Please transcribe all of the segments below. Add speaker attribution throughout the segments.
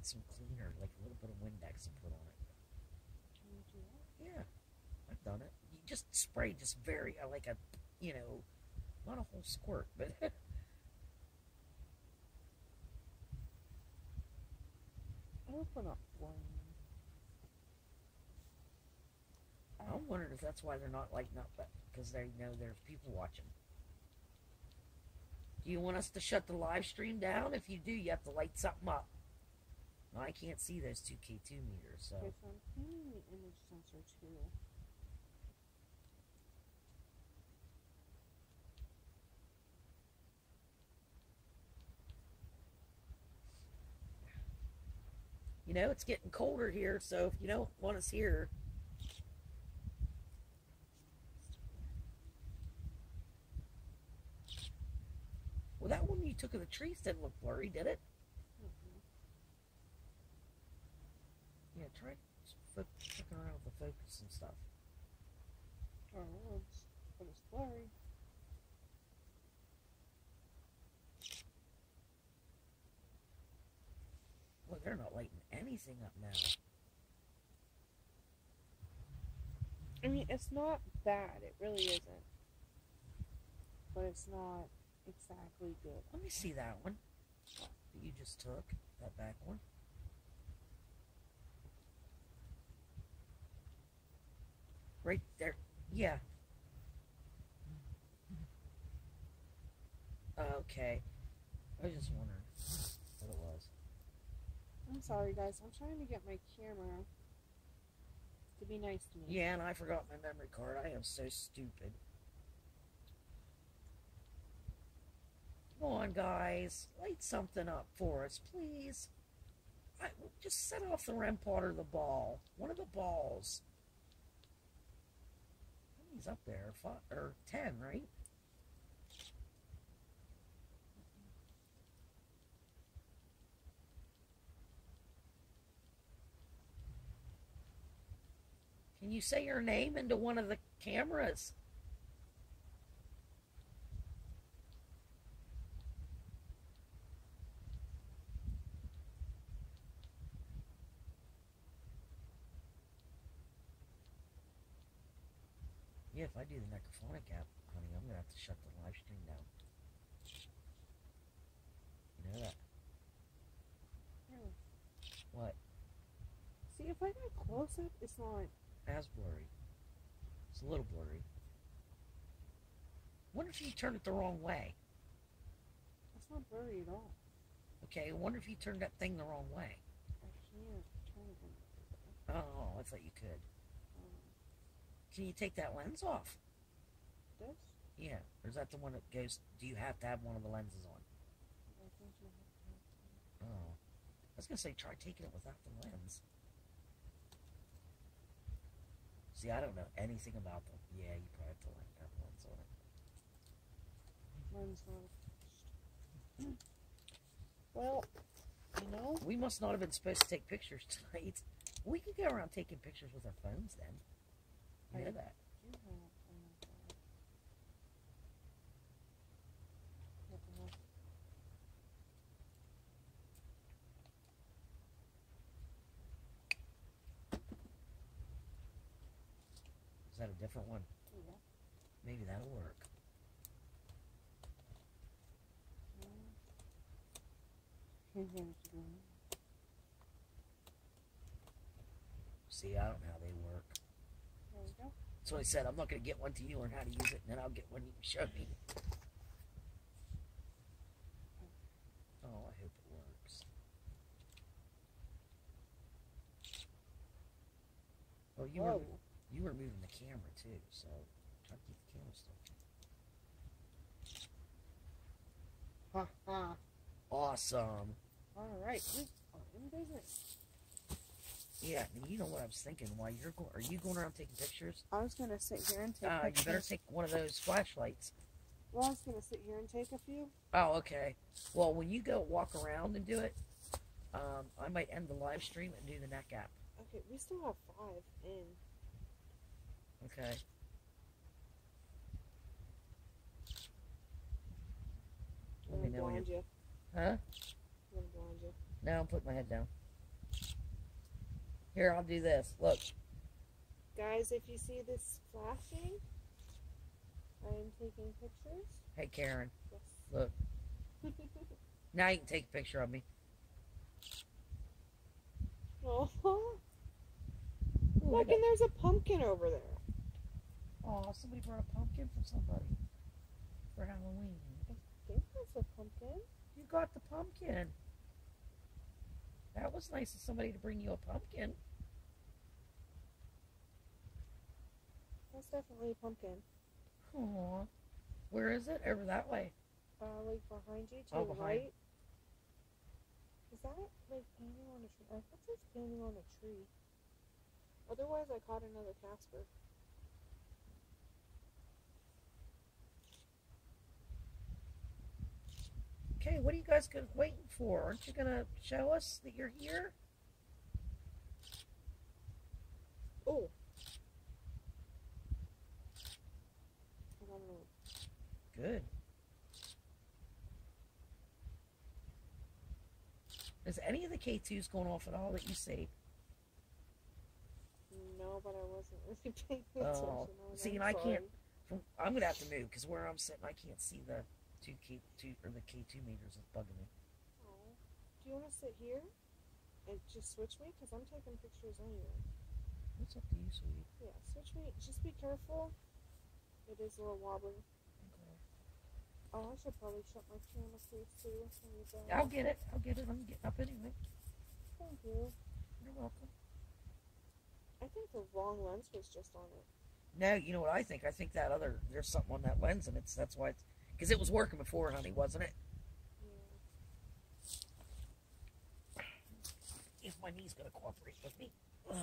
Speaker 1: get some cleaner, like a little bit of Windex and put on it.
Speaker 2: Can you do that?
Speaker 1: Yeah, I've done it. You just spray just very uh, like a, you know, not a whole squirt, but
Speaker 2: we're not boring. I-
Speaker 1: I'm wondering if that's why they're not lighting up, because they know there's people watching. Do you want us to shut the live stream down? If you do, you have to light something up. Now, I can't see those two K2 meters, so.
Speaker 2: Okay, so I'm cleaning the image sensor too.
Speaker 1: You know, it's getting colder here, so if you don't want us here, well, that one you took of the trees didn't look blurry, did it? Yeah, try fucking around with the focus and stuff.
Speaker 2: Oh, it's, but it's blurry.
Speaker 1: Well, they're not lighting anything up now.
Speaker 2: I mean, it's not bad. It really isn't. But it's not exactly good.
Speaker 1: Let me see that one that you just took, that back one. Right there. Yeah. Okay. I was just wondering what it was.
Speaker 2: I'm sorry, guys. I'm trying to get my camera to be nice to me.
Speaker 1: Yeah, and I forgot my memory card. I am so stupid. Come on, guys. Light something up for us, please. I, just set off the REM pod or the ball. One of the balls. He's up there. Five, or ten, right? Can you say your name into one of the cameras? Do the necrophonic app, honey, I'm gonna have to shut the live stream down. You know that?
Speaker 2: Really.
Speaker 1: What?
Speaker 2: See, if I got close up, it's not.
Speaker 1: As blurry. It's a little blurry. Wonder if you turn it the wrong way.
Speaker 2: It's not blurry at all.
Speaker 1: Okay, I wonder if you turned that thing the wrong way.
Speaker 2: I can't turn it.
Speaker 1: Oh, I thought you could. Can you take that lens off?
Speaker 2: this?
Speaker 1: Yeah. Or is that the one that goes, do you have to have one of the lenses on?
Speaker 2: I think you have to.
Speaker 1: Oh. I was going to say, try taking it without the lens. See, I don't know anything about them. Yeah, you probably have to like, have the lens on it.
Speaker 2: Mine's not well, you know,
Speaker 1: We must not have been supposed to take pictures tonight. We could go around taking pictures with our phones then.
Speaker 2: Right.
Speaker 1: that.
Speaker 2: you have. My god. What the hell?
Speaker 1: Is that a different one?
Speaker 2: Yeah.
Speaker 1: Maybe that'll work.
Speaker 2: Here's what it's doing.
Speaker 1: See, I don't know how they work.
Speaker 2: There we go.
Speaker 1: So I said, I'm not going to get one to you, learn how to use it, and then I'll get one you can show me. Oh, I hope it works. Oh, you were you were moving the camera too, so try to keep the camera still.
Speaker 2: Ha ha.
Speaker 1: Awesome.
Speaker 2: Alright, we are in business.
Speaker 1: Yeah, you know what I was thinking? While you're going, are you going around taking pictures?
Speaker 2: I was gonna sit here and take
Speaker 1: Uh, you better take one of those flashlights.
Speaker 2: well, I was gonna sit here and take a few.
Speaker 1: Oh, okay. Well, when you go walk around and do it, um, I might end the live stream and do the neck app.
Speaker 2: Okay, we still have five in.
Speaker 1: Okay. Let me know when
Speaker 2: blind
Speaker 1: you.
Speaker 2: you.
Speaker 1: Huh?
Speaker 2: I'm gonna blind you.
Speaker 1: No, I'm putting my head down. Here, I'll do this. Look.
Speaker 2: Guys, if you see this flashing, I am taking pictures.
Speaker 1: Hey, Karen.
Speaker 2: Yes.
Speaker 1: Look. Now you can take a picture of me.
Speaker 2: oh, look, and there's a pumpkin over there.
Speaker 1: Oh, somebody brought a pumpkin for somebody for Halloween.
Speaker 2: I think that's a pumpkin.
Speaker 1: You got the pumpkin. That was nice of somebody to bring you a pumpkin.
Speaker 2: That's definitely a pumpkin.
Speaker 1: Aw. Where is it? Over that way.
Speaker 2: Uh, like behind you to
Speaker 1: Oh,
Speaker 2: the
Speaker 1: behind.
Speaker 2: right. Is that like painting on a tree? I thought it was painting on a tree. Otherwise, I caught another Casper.
Speaker 1: Okay, what are you guys waiting for? Aren't you gonna show us that you're here?
Speaker 2: Oh. I don't know.
Speaker 1: Good. Is any of the K2s going off at all that you see?
Speaker 2: No, but I wasn't really paying oh, attention.
Speaker 1: Oh, see, and I can't- I'm gonna have to move because where I'm sitting, I can't see the two K two or the K2 meters. It's bugging me.
Speaker 2: Oh. Do you want to sit here and just switch me? Because I'm taking pictures anyway.
Speaker 1: What's up to you, sweetie?
Speaker 2: Yeah, switch me. Just be careful. It is a little wobbly.
Speaker 1: Okay.
Speaker 2: Oh, I should probably shut my camera case too. when you're done.
Speaker 1: I'll get it. I'll get it. I'm getting up anyway.
Speaker 2: Thank you.
Speaker 1: You're welcome.
Speaker 2: I think the wrong lens was just on it.
Speaker 1: No, you know what I think? I think that other there's something on that lens, and it's that's why it's because it was working before, honey, wasn't it?
Speaker 2: Yeah.
Speaker 1: If my knee's gonna cooperate with me. Ugh.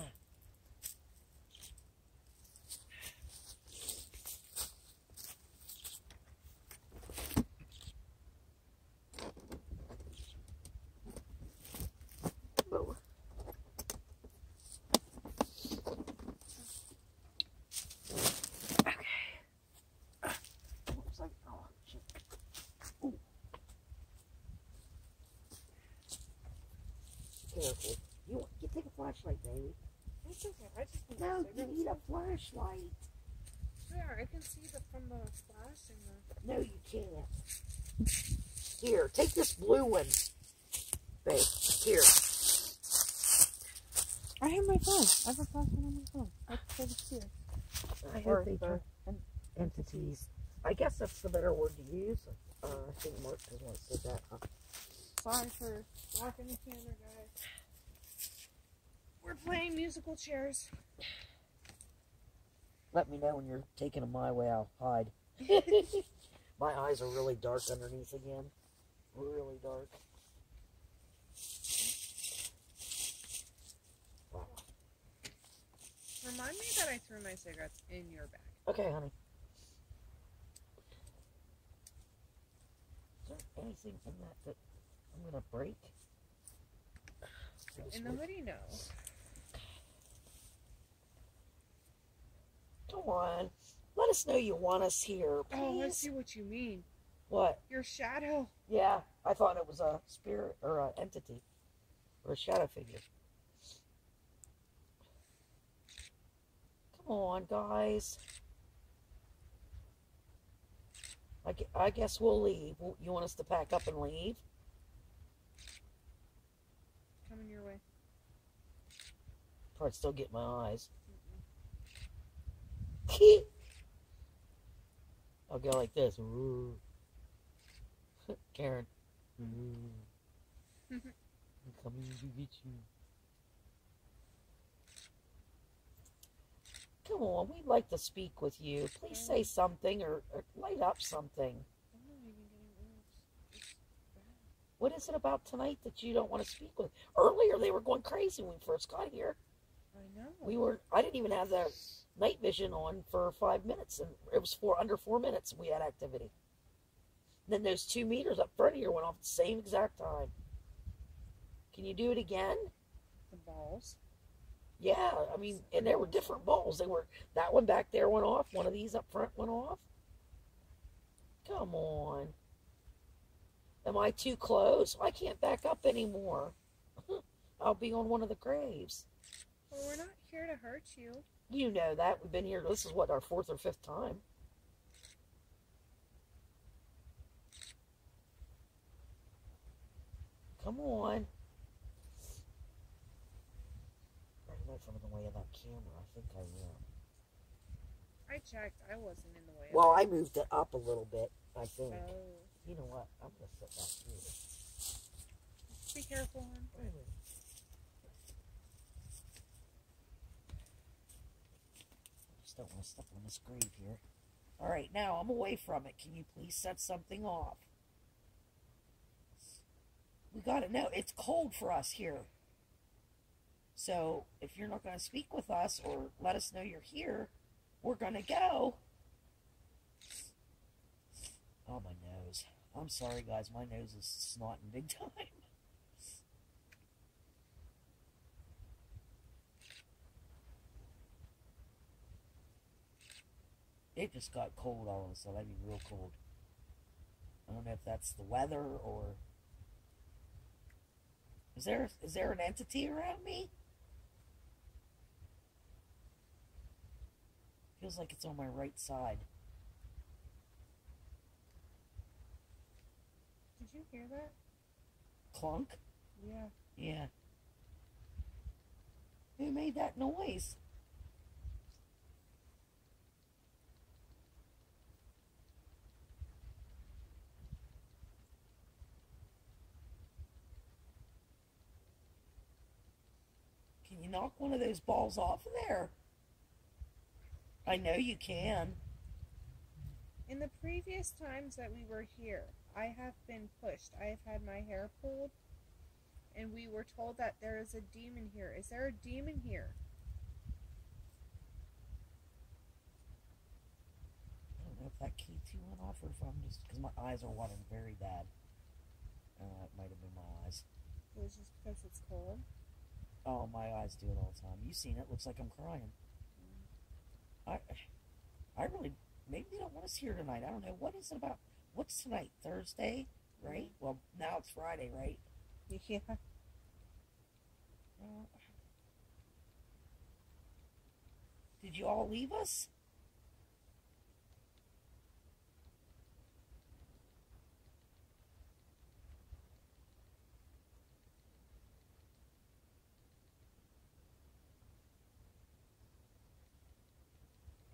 Speaker 1: Whoa. Okay. What was I? Oh, shit. Ooh. Careful. You, want- you take a flashlight, baby.
Speaker 2: It's okay. I just need
Speaker 1: No,
Speaker 2: to
Speaker 1: you need a flashlight.
Speaker 2: There, I can see the from the flash and the.
Speaker 1: No, you can't. Here, take this blue one. Babe, here.
Speaker 2: I have my phone. I have a flashlight on my phone. Let's go to here.
Speaker 1: I
Speaker 2: Or
Speaker 1: hope they
Speaker 2: the
Speaker 1: turn entities. I guess that's the better word to use. Uh, I think Mark doesn't want to say that. Huh?
Speaker 2: Sorry for blocking the camera, guys. We're playing musical chairs.
Speaker 1: Let me know when you're taking them my way. I'll hide. my eyes are really dark underneath again. Really dark. Wow.
Speaker 2: Remind me that I threw my cigarettes in your bag.
Speaker 1: Okay, honey. Is there anything in that that I'm gonna break?
Speaker 2: And the hoodie, no.
Speaker 1: Come on, let us know you want us here, Please.
Speaker 2: Oh, I see what you mean.
Speaker 1: What?
Speaker 2: Your shadow.
Speaker 1: Yeah, I thought it was a spirit or an entity or a shadow figure. Come on, guys. I, I guess we'll leave. You want us to pack up and leave?
Speaker 2: Coming your way.
Speaker 1: Probably still get my eyes. I'll go like this. Karen. I'm coming to get you. Come on, we'd like to speak with you. Please say something or, or light up something. What is it about tonight that you don't want to speak with? Earlier they were going crazy when we first got here.
Speaker 2: I know.
Speaker 1: We were I didn't even have the night vision on for five minutes and it was four under four minutes we had activity. then those two meters up front of here went off at the same exact time. Can you do it again?
Speaker 2: the balls.
Speaker 1: Yeah, I mean, and there were different balls. They were that one back there went off. One of these up front went off. Come on. Am I too close? I can't back up anymore. I'll be on one of the graves.
Speaker 2: Well, we're not here to hurt you.
Speaker 1: You know that. We've been here. This is what, our fourth or fifth time. Come on. I don't know if I'm in the way of that camera. I think I am.
Speaker 2: I checked. I wasn't in the way.
Speaker 1: Well,
Speaker 2: it.
Speaker 1: I moved it up a little bit, I think.
Speaker 2: Oh.
Speaker 1: You know what? I'm going to sit back here.
Speaker 2: Be careful, hon.
Speaker 1: Wait a minute. Just don't want to step on this grave here. All right, now I'm away from it. Can you please set something off? We got to know it's cold for us here. So if you're not going to speak with us or let us know you're here, we're going to go. Oh, my nose. I'm sorry, guys. My nose is snotting big time. It just got cold all of a sudden. I mean, real cold. I don't know if that's the weather or is there is there an entity around me? Feels like it's on my right side.
Speaker 2: Did you hear that?
Speaker 1: Clunk?
Speaker 2: Yeah.
Speaker 1: Yeah. Who made that noise? Knock one of those balls off of there? I know you can.
Speaker 2: In the previous times that we were here, I have been pushed. I have had my hair pulled, and we were told that there is a demon here. Is there a demon here?
Speaker 1: I don't know if that key too went off or if I'm just because my eyes are watering very bad. Uh, it might have been my eyes.
Speaker 2: It was just because it's cold.
Speaker 1: Oh, my eyes do it all the time. You seen it? Looks like I'm crying. I, I really maybe they don't want us here tonight. I don't know what is it about. What's tonight? Thursday, right? Well, now it's Friday, right?
Speaker 2: Yeah.
Speaker 1: Uh, did you all leave us?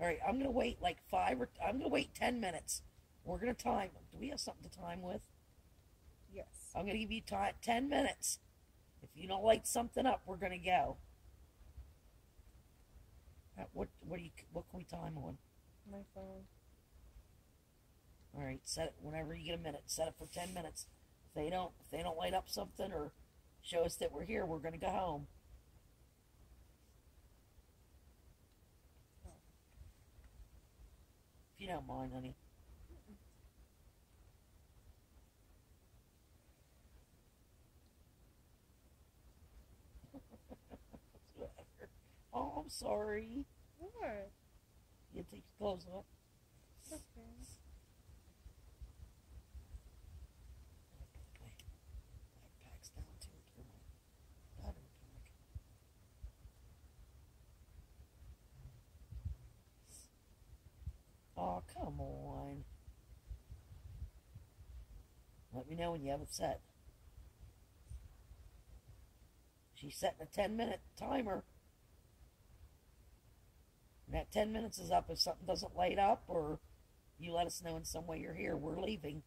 Speaker 1: All right, I'm gonna wait like five or I'm gonna wait ten minutes. We're gonna time. Do we have something to time with?
Speaker 2: Yes.
Speaker 1: I'm gonna give you time ten minutes. If you don't light something up, we're gonna go. Uh, What what do you what can we time on?
Speaker 2: My phone.
Speaker 1: All right, set it whenever you get a minute. Set it for ten minutes. If they don't if they don't light up something or show us that we're here, we're gonna go home. If you don't mind, honey. oh, I'm sorry.
Speaker 2: What?
Speaker 1: You take your clothes off.
Speaker 2: Okay.
Speaker 1: Backpacks down too. Through my battery pack. Oh, come on. Let me know when you have it set. She's setting a 10 minute timer. And that 10 minutes is up. If something doesn't light up or you let us know in some way you're here, we're leaving.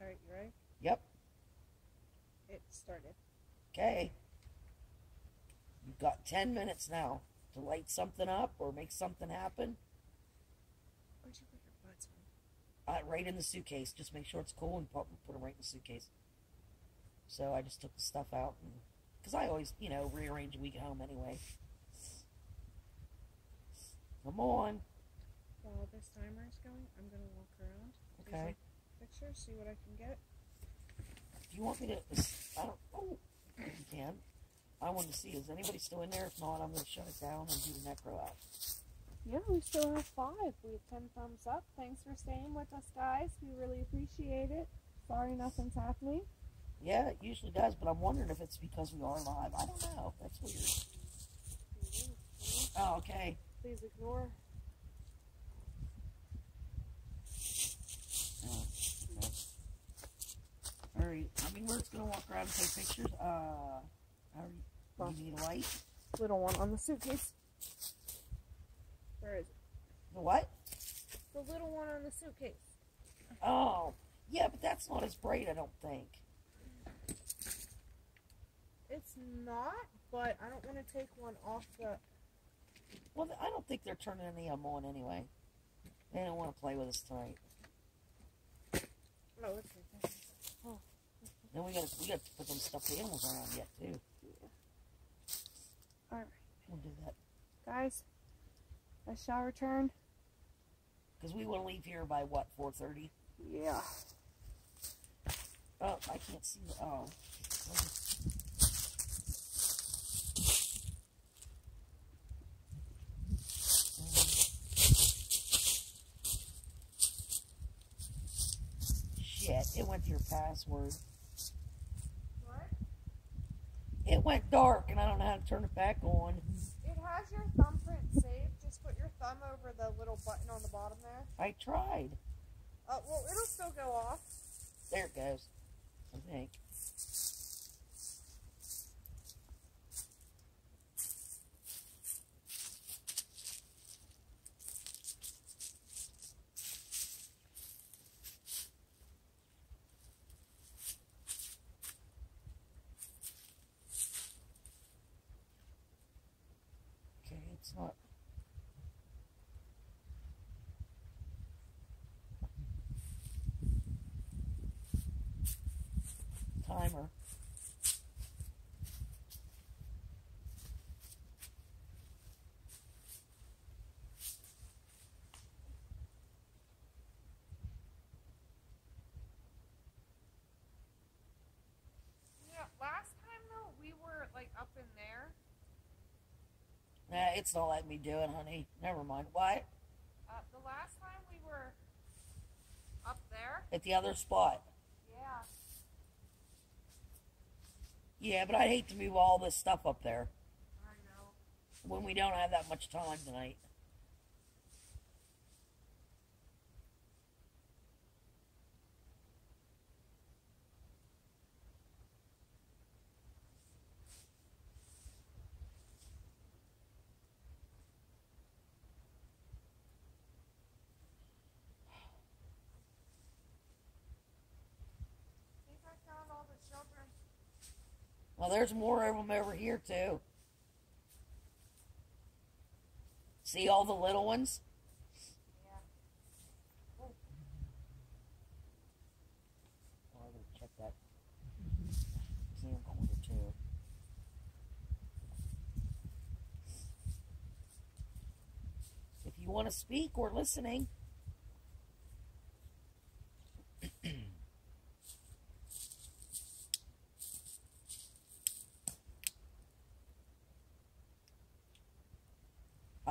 Speaker 2: All right, you ready?
Speaker 1: Yep.
Speaker 2: It started.
Speaker 1: Okay. You've got 10 minutes now to light something up or make something happen.
Speaker 2: Where'd you put your butts on?
Speaker 1: Uh, right in the suitcase. Just make sure it's cool and put, put them right in the suitcase. So I just took the stuff out. Because I always, you know, rearrange when we get home anyway. Come on.
Speaker 2: While this timer is going, I'm gonna walk around.
Speaker 1: Okay.
Speaker 2: Pictures, see what I can get.
Speaker 1: Do you want me to. I don't. Oh, you can. I want to see. Is anybody still in there? If not, I'm going to shut it down and do the necro out.
Speaker 2: Yeah, we still have five. We have ten thumbs up. Thanks for staying with us, guys. We really appreciate it. Sorry nothing's happening.
Speaker 1: Yeah, it usually does, but I'm wondering if it's because we are live. I don't know. That's weird. Oh, okay.
Speaker 2: Please ignore.
Speaker 1: Oh, okay. All right. I mean, we're just gonna walk around and take pictures. Uh, how are you, you need a light?
Speaker 2: Little one on the suitcase. Where is it?
Speaker 1: The what?
Speaker 2: The little one on the suitcase.
Speaker 1: Oh, yeah, but that's not as bright, I don't think.
Speaker 2: It's not, but I don't want to take one off the.
Speaker 1: Well, I don't think they're turning any of them on anyway. They don't want to play with us tonight.
Speaker 2: Oh, okay.
Speaker 1: Then we got to we got to put them stuffed animals around yet too. Yeah.
Speaker 2: All right,
Speaker 1: We'll do that
Speaker 2: guys. I shower return.
Speaker 1: because we want to leave here by what four thirty.
Speaker 2: Yeah.
Speaker 1: Oh, I can't see the oh. Shit, it went to your password.
Speaker 2: What?
Speaker 1: It went dark and I don't know how to turn it back on.
Speaker 2: It has your thumbprint saved. Put your thumb over the little button on the bottom there.
Speaker 1: I tried.
Speaker 2: Uh, well, it'll still go off.
Speaker 1: There it goes. I think. Okay, it's not. Timer.
Speaker 2: Yeah. Last time though, we were like up in there.
Speaker 1: Nah, it's not letting me do it, honey. Never mind. What?
Speaker 2: Uh, the last time we were up there.
Speaker 1: At the other spot.
Speaker 2: Yeah.
Speaker 1: Yeah, but I'd hate to move all this stuff up there
Speaker 2: I know.
Speaker 1: when we don't have that much time tonight.
Speaker 2: I think I found all the children.
Speaker 1: Well, there's more of them over here, too. See all the little ones?
Speaker 2: Yeah.
Speaker 1: Oh, I gotta check that camcorder, too. If you want to speak, we're listening.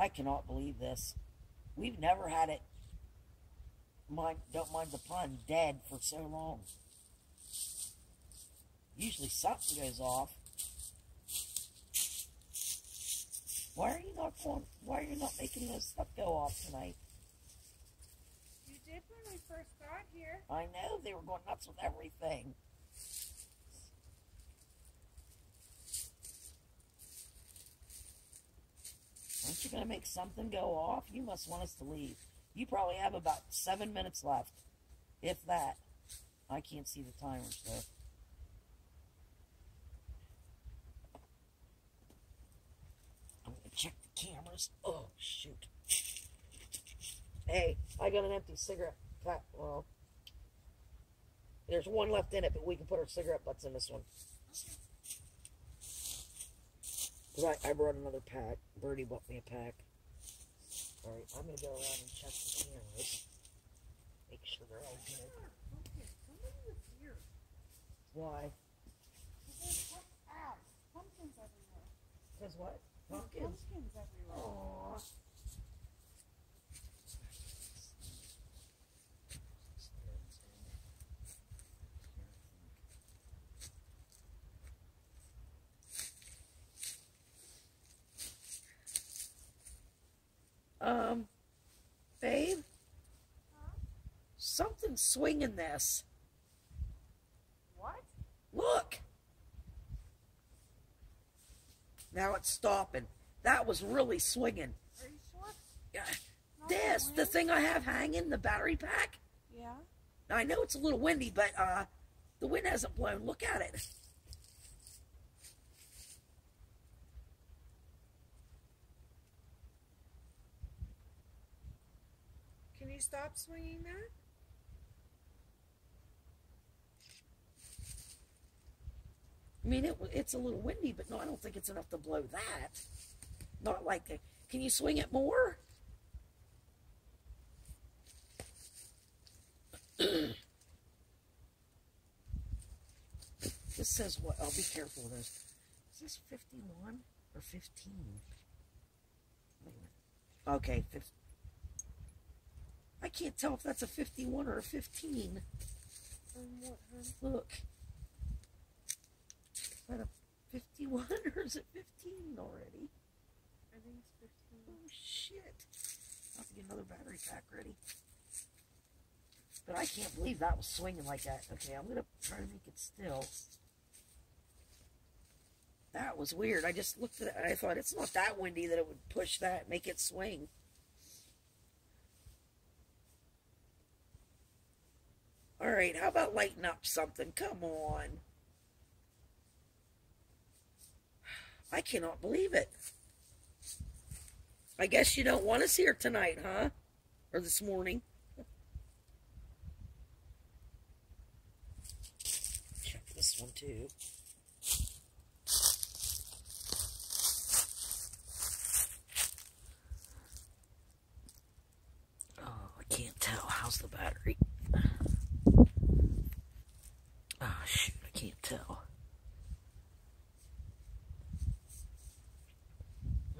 Speaker 1: I cannot believe this. We've never had it, mind, don't mind the pun, dead for so long. Usually something goes off. Why are you not going, why are you not making this stuff go off tonight?
Speaker 2: You did when we first got here.
Speaker 1: I know they were going nuts with everything. Aren't you going to make something go off? You must want us to leave. You probably have about seven minutes left, if that. I can't see the timers though. I'm going to check the cameras. Oh, shoot. Hey, I got an empty cigarette. Well, there's one left in it, but we can put our cigarette butts in this one. Cause I, I brought another pack. Birdie bought me a pack. All right, I'm gonna go around and check the cameras, make sure they're all good. Why?
Speaker 2: Because what? Ow! Pumpkins everywhere.
Speaker 1: Cause what?
Speaker 2: There's
Speaker 1: Pumpkins.
Speaker 2: pumpkins everywhere.
Speaker 1: Aww. Um, babe, something's swinging this.
Speaker 2: What?
Speaker 1: Look. Now it's stopping. That was really swinging.
Speaker 2: Are you sure?
Speaker 1: Yeah.
Speaker 2: Not
Speaker 1: This,
Speaker 2: the
Speaker 1: the thing I have hanging, the battery pack.
Speaker 2: Yeah.
Speaker 1: Now, I know it's a little windy, but uh, the wind hasn't blown. Look at it.
Speaker 2: Can you stop swinging that?
Speaker 1: I mean, it, it's a little windy, but no, I don't think it's enough to blow that. Not like the. Can you swing it more? this says what? I'll be careful with this. Is this 51 or 15? Wait a minute. Okay, 15. I can't tell if that's a 51 or a 15.
Speaker 2: Um, what, hon?
Speaker 1: Look. That a 51 or is it 15 already?
Speaker 2: I think it's 15.
Speaker 1: Oh shit. I'll have to get another battery pack ready. But I can't believe that was swinging like that. Okay, I'm gonna try to make it still. That was weird. I just looked at it and I thought it's not that windy that it would push that, make it swing. All right, how about lighting up something? Come on. I cannot believe it. I guess you don't want us here tonight, huh? Or this morning. Check this one too. Oh, I can't tell. How's the battery? Oh, shoot, I can't tell.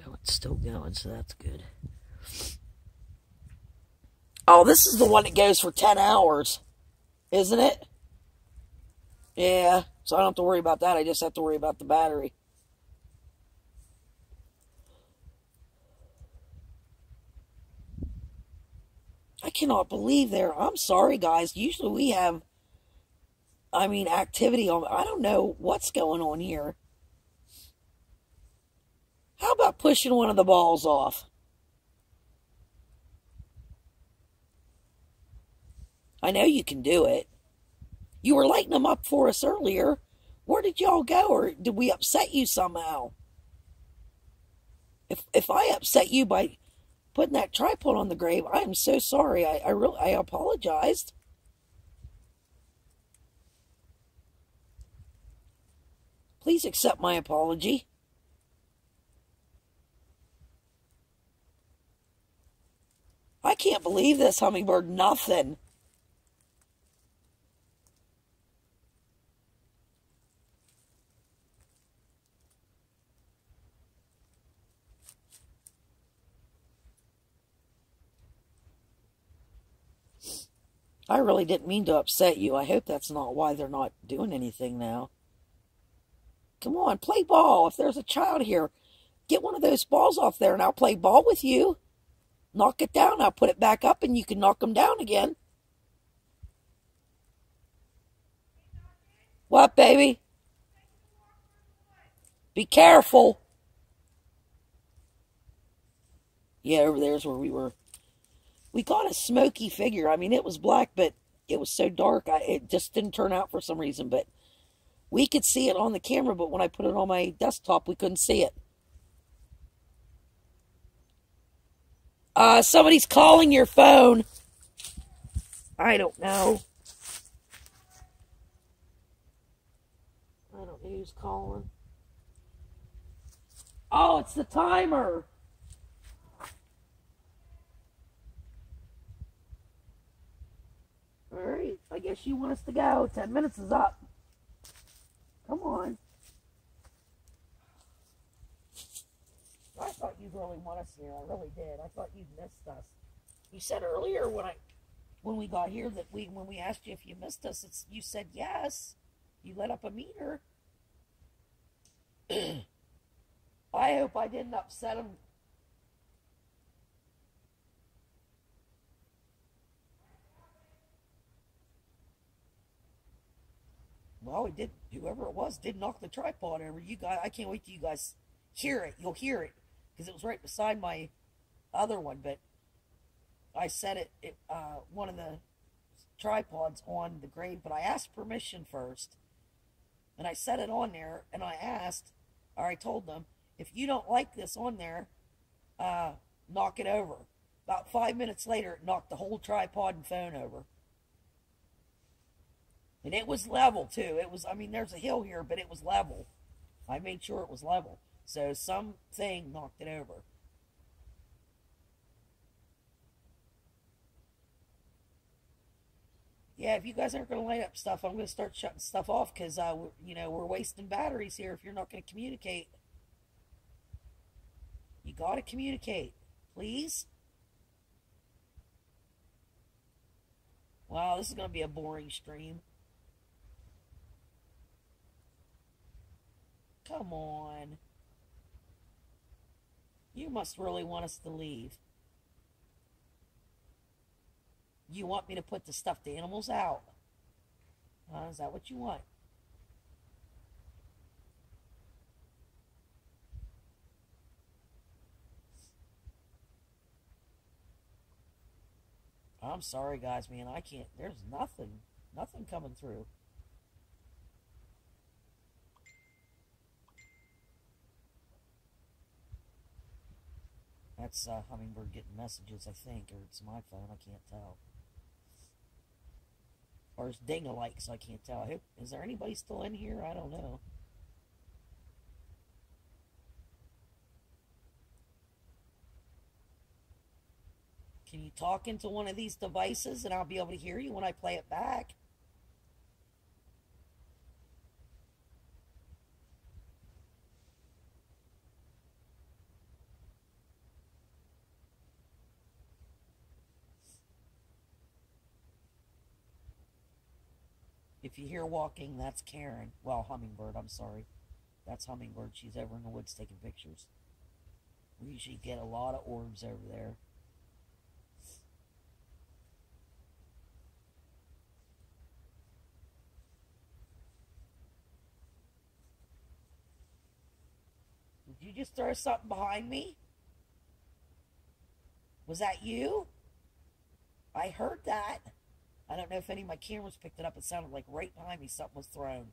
Speaker 1: No, it's still going, so that's good. Oh, this is the one that goes for 10 hours, isn't it? Yeah, so I don't have to worry about that. I just have to worry about the battery. I cannot believe there. I'm sorry, guys. Usually we have, I mean, activity on. I don't know what's going on here. How about pushing one of the balls off? I know you can do it. You were lighting them up for us earlier. Where did y'all go, or did we upset you somehow? If if I upset you by putting that tripod on the grave, I am so sorry. I I really I apologized. Please accept my apology. I can't believe this hummingbird. Nothing. I really didn't mean to upset you. I hope that's not why they're not doing anything now. Come on, play ball. If there's a child here, get one of those balls off there and I'll play ball with you. Knock it down. I'll put it back up and you can knock them down again. What, baby? Be careful. Yeah, over there's where we were. We got a smoky figure. I mean, it was black, but it was so dark. I, it just didn't turn out for some reason. But we could see it on the camera, but when I put it on my desktop, we couldn't see it. Uh, somebody's calling your phone. I don't know. I don't know who's calling. Oh, it's the timer. All right, I guess you want us to go. Ten minutes is up. Come on. I thought you'd really want us here. I really did. I thought you'd missed us. You said earlier when I when we got here that we when we asked you if you missed us, it's you said yes. You let up a meter. I hope I didn't upset him. Well, it did. Whoever it was did knock the tripod over. You guys, I can't wait till you guys hear it. You'll hear it because it was right beside my other one. But I set it, it uh, one of the tripods on the grade, but I asked permission first, and I set it on there, and I asked, or I told them, if you don't like this on there, uh, knock it over. About five minutes later, it knocked the whole tripod and phone over. And it was level too. It was, I mean, there's a hill here, but it was level. I made sure it was level. So something knocked it over. Yeah, if you guys aren't going to light up stuff, I'm going to start shutting stuff off because, uh, you know, we're wasting batteries here if you're not going to communicate. You got to communicate, please. Wow, this is going to be a boring stream. Come on. You must really want us to leave. You want me to put the stuffed animals out? Uh, is that what you want? I'm sorry, guys, man. I can't. There's nothing, nothing coming through. That's uh, Hummingbird getting messages, I think, or it's my phone. I can't tell. Or it's ding alike, so I can't tell. Is there anybody still in here? I don't know. Can you talk into one of these devices and I'll be able to hear you when I play it back? You hear walking, that's Karen. Well, Hummingbird, I'm sorry. That's Hummingbird. She's over in the woods taking pictures. We usually get a lot of orbs over there. Did you just throw something behind me? Was that you? I heard that. I don't know if any of my cameras picked it up. It sounded like right behind me something was thrown.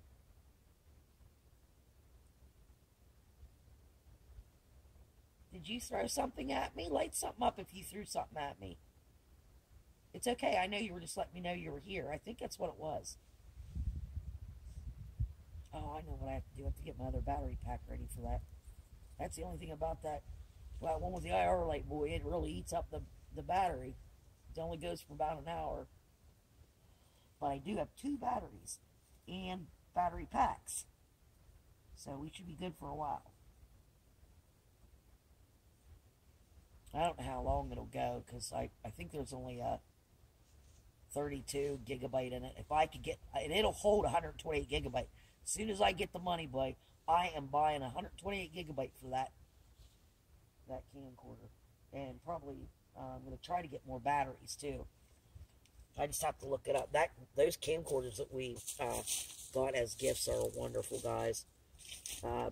Speaker 1: Did you throw something at me? Light something up if you threw something at me. It's okay. I know you were just letting me know you were here. I think that's what it was. Oh, I know what I have to do. I have to get my other battery pack ready for that. That's the only thing about that. Well, one with the IR light, boy, it really eats up the, the battery. It only goes for about an hour. But I do have two batteries and battery packs. So we should be good for a while. I don't know how long it'll go because I, I think there's only a 32 gigabyte in it. If I could get, and it'll hold 128 gigabyte. As soon as I get the money, boy, I am buying 128 gigabyte for that that camcorder, and probably uh, I'm going to try to get more batteries too. I just have to look it up. That those camcorders that we uh, got as gifts are wonderful, guys. Uh,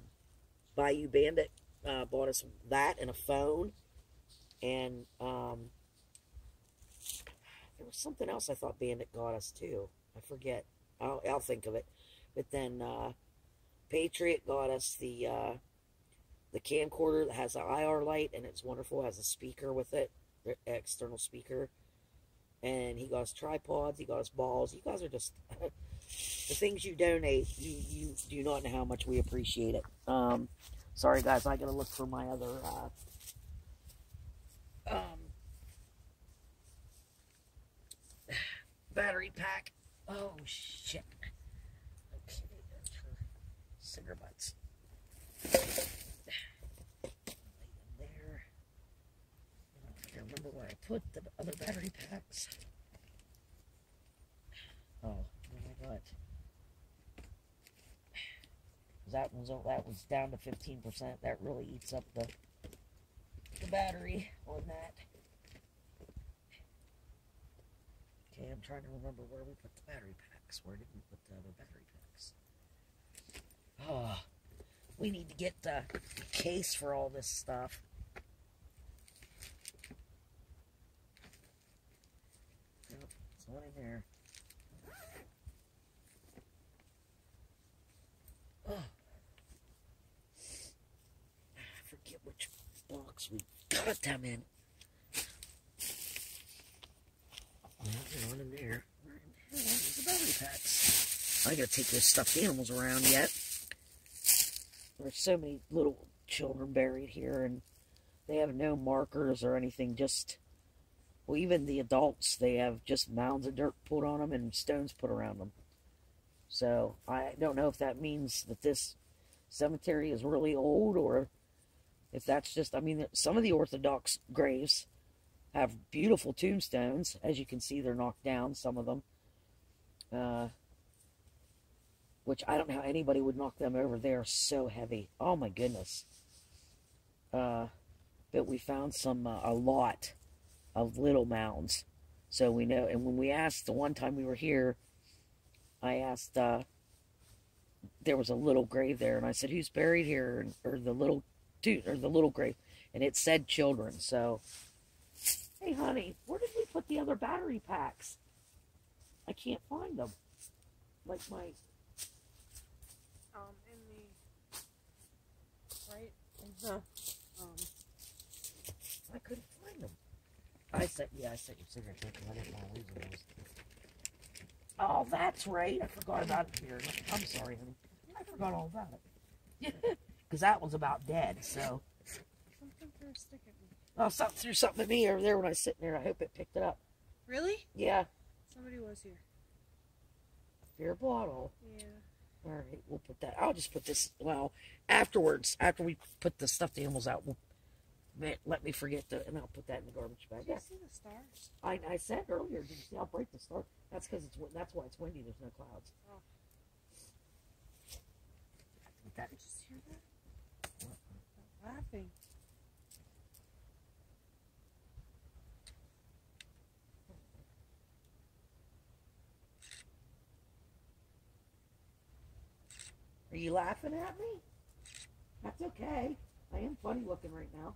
Speaker 1: Bayou Bandit uh, bought us that and a phone, and um, there was something else I thought Bandit got us too. I forget. I'll, I'll think of it. But then uh, Patriot got us the uh, the camcorder that has an IR light and it's wonderful. It has a speaker with it, external speaker and he got us tripods, he got us balls. You guys are just the things you donate. You you do not know how much we appreciate it. Um, sorry guys, I gotta look for my other uh, um, battery pack. Oh shit. Okay, that's for cigar butts. Remember where I put the other battery packs. Oh, oh my god. That one's that was down to 15%. That really eats up the the battery on that. Okay, I'm trying to remember where we put the battery packs. Where did we put the other battery packs? Oh, we need to get the case for all this stuff. Yep, it's one in there. Oh. Ah, I forget which box we got them in. There's one in there. Where the the battery packs? I gotta take those stuffed animals around yet. There's so many little children buried here, and they have no markers or anything. Just, well, even the adults, they have just mounds of dirt put on them and stones put around them. So I don't know if that means that this cemetery is really old or if that's just, I mean, some of the Orthodox graves have beautiful tombstones. As you can see, they're knocked down, some of them. Uh, which I don't know how anybody would knock them over. They are so heavy. Oh my goodness. Uh, but we found some, uh, a lot of little mounds. So we know, and when we asked the one time we were here, I asked, uh, there was a little grave there, and I said, who's buried here? Or the little, or the little grave. And it said children, so. Hey, honey, where did we put the other battery packs? I can't find them. Like my
Speaker 2: Um, in the right in the um.
Speaker 1: I couldn't. I said, yeah, I sent you cigarette paper. I didn't know where it was. Oh, that's right. I forgot about it here. I'm sorry, honey. I forgot all about it. Because that was about dead, so.
Speaker 2: Something threw a stick at me.
Speaker 1: Oh, something threw something at me over there when I was sitting there. I hope it picked it up.
Speaker 2: Really?
Speaker 1: Yeah.
Speaker 2: Somebody was here.
Speaker 1: Your bottle.
Speaker 2: Yeah.
Speaker 1: All right, we'll put that. I'll just put this. Well, afterwards, after we put the stuffed animals out, we'll let- let me forget to, and I'll put that in the garbage bag.
Speaker 2: Did
Speaker 1: Yeah,
Speaker 2: you see the stars?
Speaker 1: I, I said earlier. Did you see? I'll break the star. That's because it's that's why it's windy. There's no clouds.
Speaker 2: Oh.
Speaker 1: Put that.
Speaker 2: You just hear that? That laughing.
Speaker 1: Are you laughing at me? That's okay. I am funny looking right now.